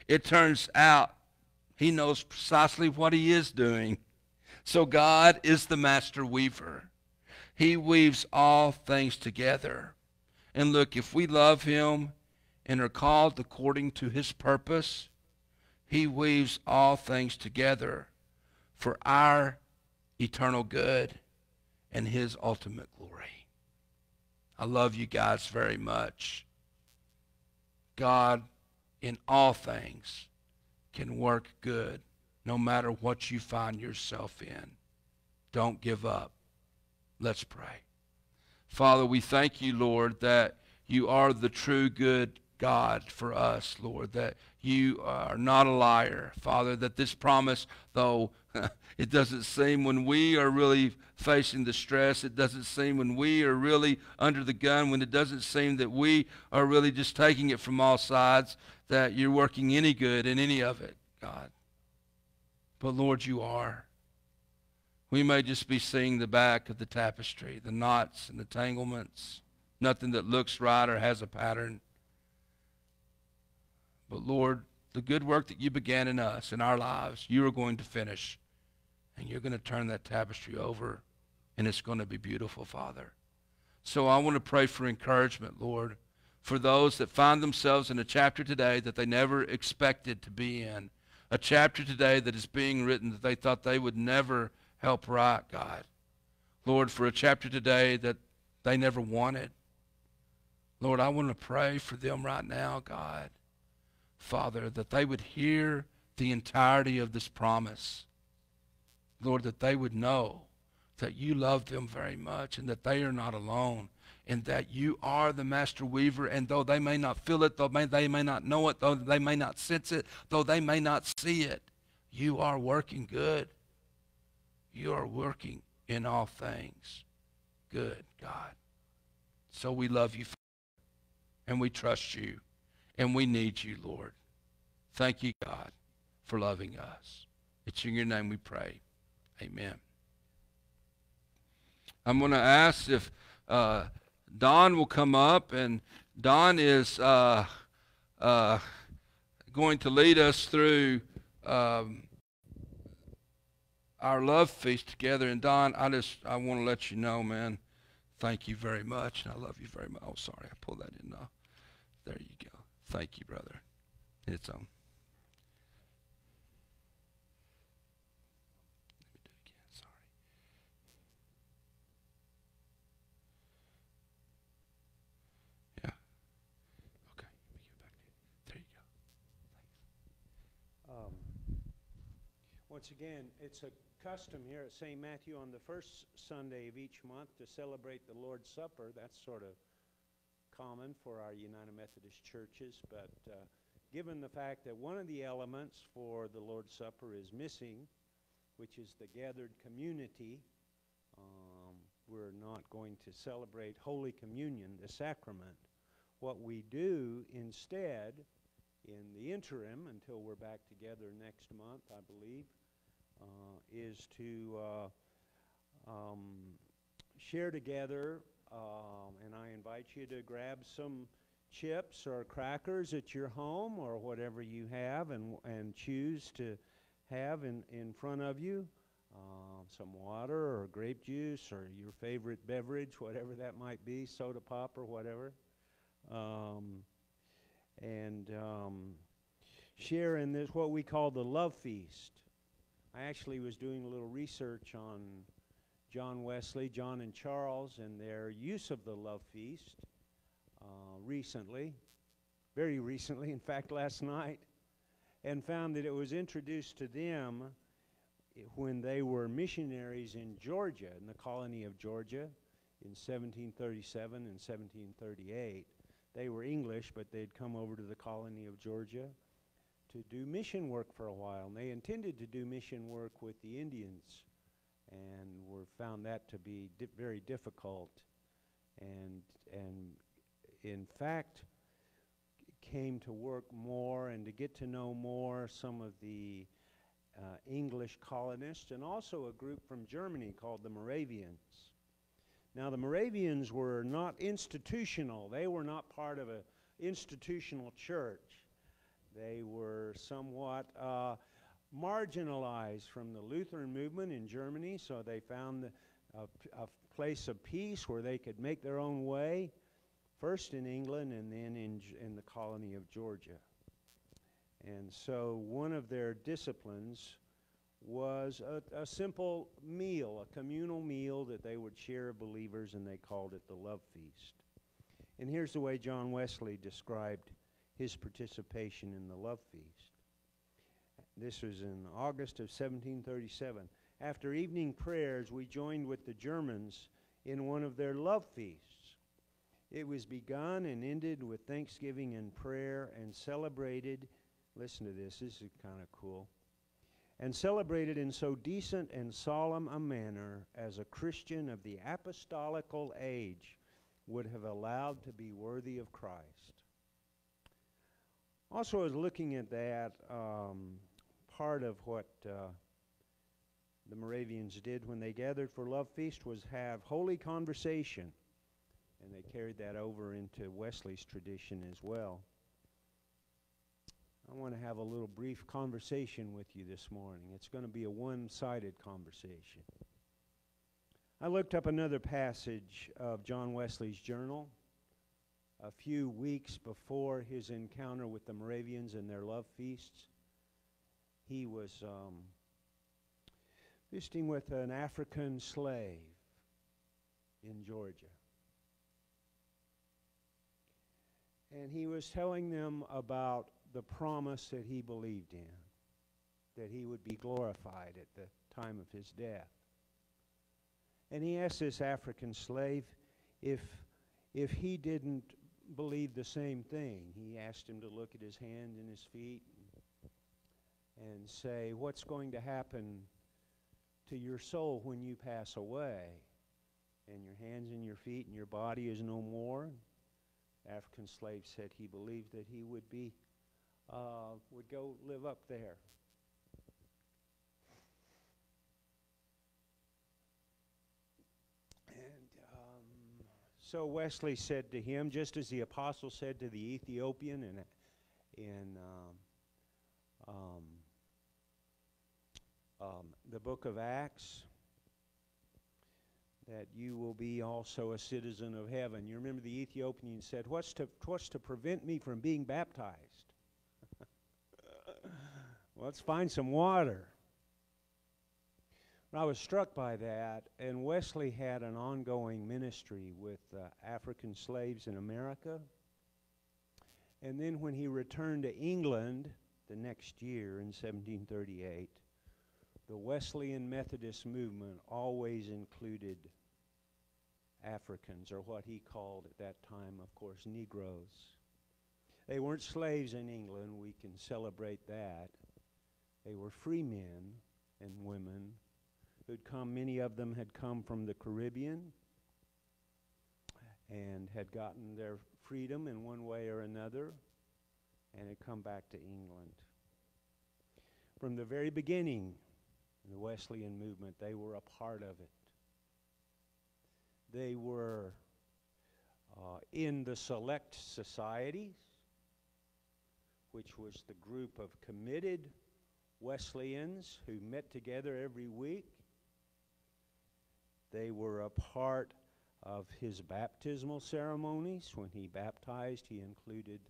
It turns out he knows precisely what he is doing. So God is the master weaver. He weaves all things together. And look, if we love him and are called according to his purpose, he weaves all things together for our eternal good and his ultimate glory. I love you guys very much. God, in all things, can work good no matter what you find yourself in. Don't give up. Let's pray. Father, we thank you, Lord, that you are the true, good God for us, Lord, that you are not a liar, Father, that this promise, though it doesn't seem when we are really facing the stress, it doesn't seem when we are really under the gun, when it doesn't seem that we are really just taking it from all sides, that you're working any good in any of it, God. But Lord, you are. We may just be seeing the back of the tapestry, the knots and the tanglements, nothing that looks right or has a pattern. But Lord, the good work that you began in us, in our lives, you are going to finish. And you're going to turn that tapestry over, and it's going to be beautiful, Father. So I want to pray for encouragement, Lord, for those that find themselves in a chapter today that they never expected to be in, a chapter today that is being written that they thought they would never help write, God. Lord, for a chapter today that they never wanted. Lord, I want to pray for them right now, God. Father, that they would hear the entirety of this promise. Lord, that they would know that you love them very much and that they are not alone and that you are the master weaver. And though they may not feel it, though may, they may not know it, though they may not sense it, though they may not see it, you are working good. You are working in all things good, God. So we love you and we trust you and we need you, Lord. Thank you, God, for loving us. It's in your name we pray. Amen. I'm going to ask if uh, Don will come up, and Don is uh, uh, going to lead us through um, our love feast together. And Don, I just I want to let you know, man, thank you very much, and I love you very much. Oh, sorry, I pulled that in now. There you go. Thank you, brother. It's on. Um, Once again, it's a custom here at St. Matthew on the first Sunday of each month to celebrate the Lord's Supper. That's sort of common for our United Methodist churches, but uh, given the fact that one of the elements for the Lord's Supper is missing, which is the gathered community, um, we're not going to celebrate Holy Communion, the sacrament. What we do instead, in the interim, until we're back together next month, I believe, is to uh, um, share together, um, and I invite you to grab some chips or crackers at your home or whatever you have and, and choose to have in, in front of you. Uh, some water or grape juice or your favorite beverage, whatever that might be, soda pop or whatever. Um, and um, share in this, what we call the love feast. I actually was doing a little research on John Wesley, John and Charles, and their use of the love feast uh, recently, very recently, in fact, last night, and found that it was introduced to them when they were missionaries in Georgia, in the colony of Georgia, in 1737 and 1738. They were English, but they'd come over to the colony of Georgia to do mission work for a while. And they intended to do mission work with the Indians and were found that to be di very difficult and and in fact came to work more and to get to know more some of the uh, English colonists and also a group from Germany called the Moravians. Now the Moravians were not institutional. They were not part of an institutional church. They were somewhat uh, marginalized from the Lutheran movement in Germany, so they found a, a place of peace where they could make their own way, first in England and then in, in the colony of Georgia. And so one of their disciplines was a, a, simple meal, a communal meal that they would share believers, and they called it the love feast. And here's the way John Wesley described his participation in the love feast. This was in August of 1737. After evening prayers, we joined with the Germans in one of their love feasts. It was begun and ended with thanksgiving and prayer and celebrated. Listen to this, this is kind of cool. And celebrated in so decent and solemn a manner as a Christian of the apostolical age would have allowed to be worthy of Christ. Also, I was looking at that um, part of what uh, the Moravians did when they gathered for Love Feast was have holy conversation. And they carried that over into Wesley's tradition as well. I want to have a little brief conversation with you this morning. It's going to be a one sided conversation. I looked up another passage of John Wesley's journal a few weeks before his encounter with the Moravians and their love feasts. He was um, visiting with an African slave in Georgia. And he was telling them about the promise that he believed in, that he would be glorified at the time of his death. And he asked this African slave if, if he didn't believe the same thing. He asked him to look at his hand and his feet and, and say, What's going to happen to your soul when you pass away? And your hands and your feet and your body is no more. African slave said he believed that he would be uh, would go live up there. So Wesley said to him, just as the apostle said to the Ethiopian in in um, um, um the book of Acts that you will be also a citizen of heaven. You remember the Ethiopian said, What's to, what's to prevent me from being baptized? let's find some water. I was struck by that, and Wesley had an ongoing ministry with uh, African slaves in America. And then when he returned to England the next year in 1738, the Wesleyan Methodist movement always included Africans, or what he called at that time, of course, Negroes. They weren't slaves in England, we can celebrate that. They were free men and women who'd come, many of them had come from the Caribbean and had gotten their freedom in one way or another and had come back to England. From the very beginning, the Wesleyan movement, they were a part of it. They were uh, in the select societies, which was the group of committed Wesleyans who met together every week. They were a part of his baptismal ceremonies. When he baptized, he included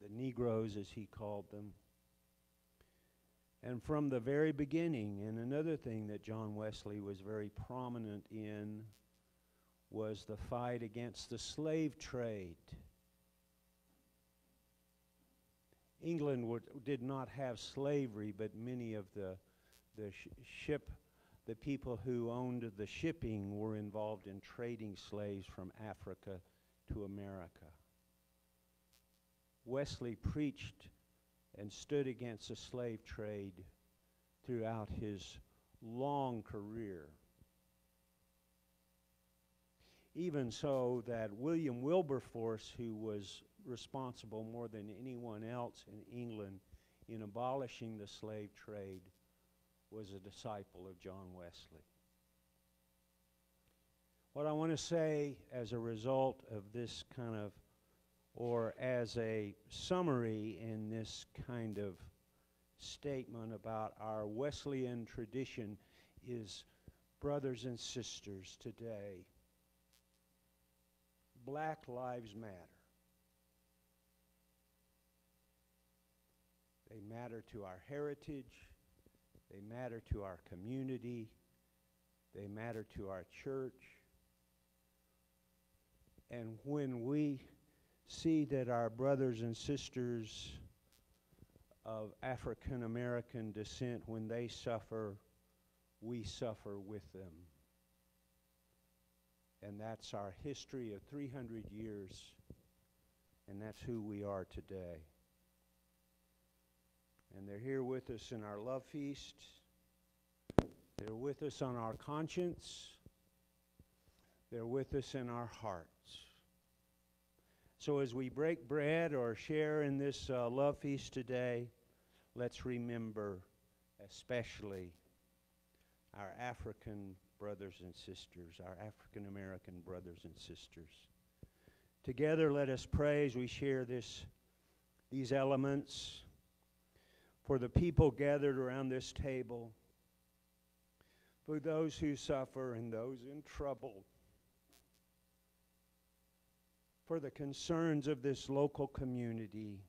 the Negroes, as he called them. And from the very beginning, and another thing that John Wesley was very prominent in was the fight against the slave trade. England would, did not have slavery, but many of the, the sh ship, the people who owned the shipping were involved in trading slaves from Africa to America. Wesley preached and stood against the slave trade throughout his long career even so that William Wilberforce, who was responsible more than anyone else in England in abolishing the slave trade, was a disciple of John Wesley. What I want to say as a result of this kind of, or as a summary in this kind of statement about our Wesleyan tradition is, brothers and sisters, today, Black Lives Matter. They matter to our heritage. They matter to our community. They matter to our church. And when we see that our brothers and sisters of African American descent, when they suffer, we suffer with them. And that's our history of 300 years. And that's who we are today. And they're here with us in our love feast. They're with us on our conscience. They're with us in our hearts. So as we break bread or share in this uh, love feast today, let's remember especially our African brothers and sisters, our African American brothers and sisters. Together, let us pray as we share this, these elements for the people gathered around this table, for those who suffer and those in trouble, for the concerns of this local community,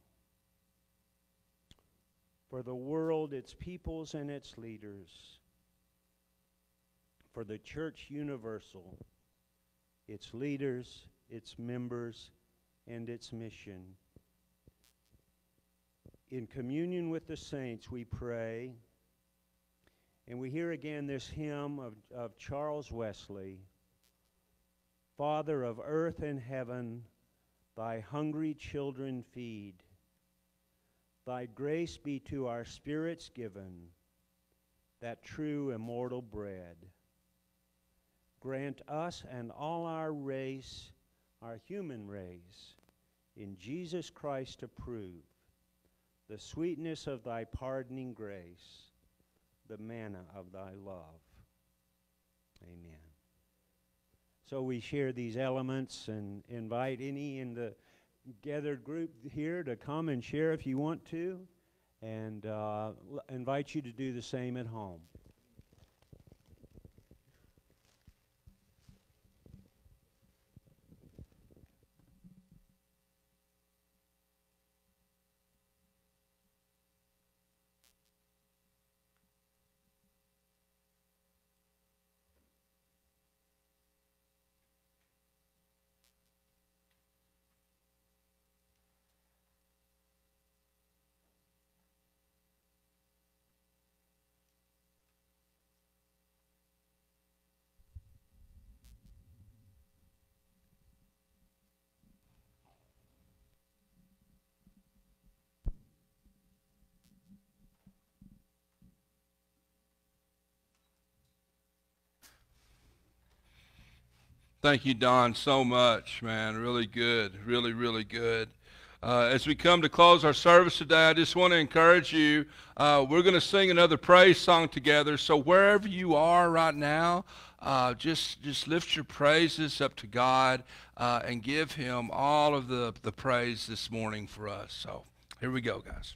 for the world, its peoples, and its leaders, for the church universal, its leaders, its members, and its mission. In communion with the saints, we pray, and we hear again this hymn of, of Charles Wesley Father of earth and heaven, thy hungry children feed. Thy grace be to our spirits given, that true immortal bread. Grant us and all our race, our human race, in Jesus Christ approve, the sweetness of thy pardoning grace, the manna of thy love. Amen. So we share these elements and invite any in the gathered group here to come and share if you want to, and uh, invite you to do the same at home. Thank you, Don, so much, man. Really good. Really, really good. Uh, as we come to close our service today, I just want to encourage you. Uh, we're going to sing another praise song together. So wherever you are right now, uh, just just lift your praises up to God uh, and give Him all of the the praise this morning for us. So here we go, guys.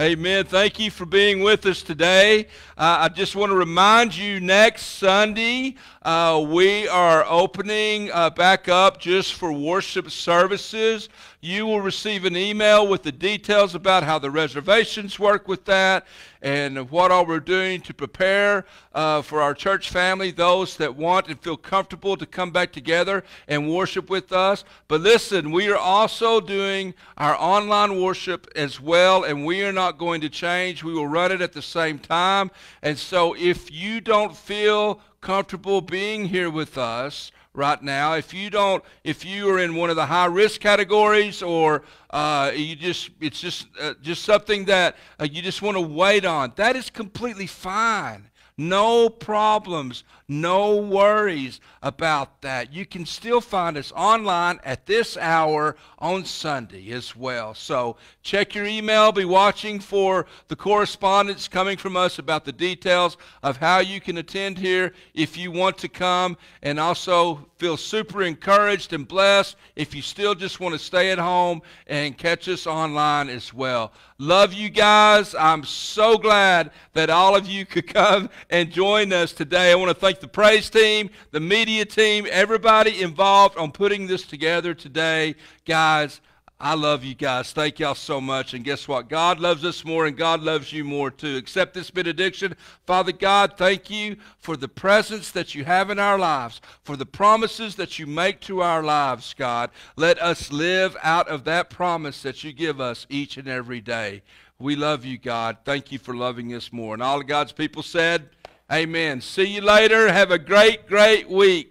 Amen. Thank you for being with us today. Uh, I just want to remind you next Sunday, uh, we are opening uh, back up just for worship services. You will receive an email with the details about how the reservations work with that and what all we're doing to prepare uh, for our church family, those that want and feel comfortable to come back together and worship with us. But listen, we are also doing our online worship as well, and we are not going to change. We will run it at the same time. And so if you don't feel comfortable being here with us, right now. If you don't, if you are in one of the high risk categories, or uh, you just, it's just, uh, just something that uh, you just want to wait on, that is completely fine. No problems, no worries about that. You can still find us online at this hour on Sunday as well. So check your email. Be watching for the correspondence coming from us about the details of how you can attend here if you want to come and also feel super encouraged and blessed if you still just want to stay at home and catch us online as well. Love you guys. I'm so glad that all of you could come and join us today. I want to thank the praise team, the media team, everybody involved on putting this together today. Guys, I love you guys. Thank y'all so much. And guess what? God loves us more and God loves you more too. Accept this benediction. Father God, thank you for the presence that you have in our lives, for the promises that you make to our lives, God. Let us live out of that promise that you give us each and every day. We love you, God. Thank you for loving us more. And all of God's people said, Amen. See you later. Have a great, great week.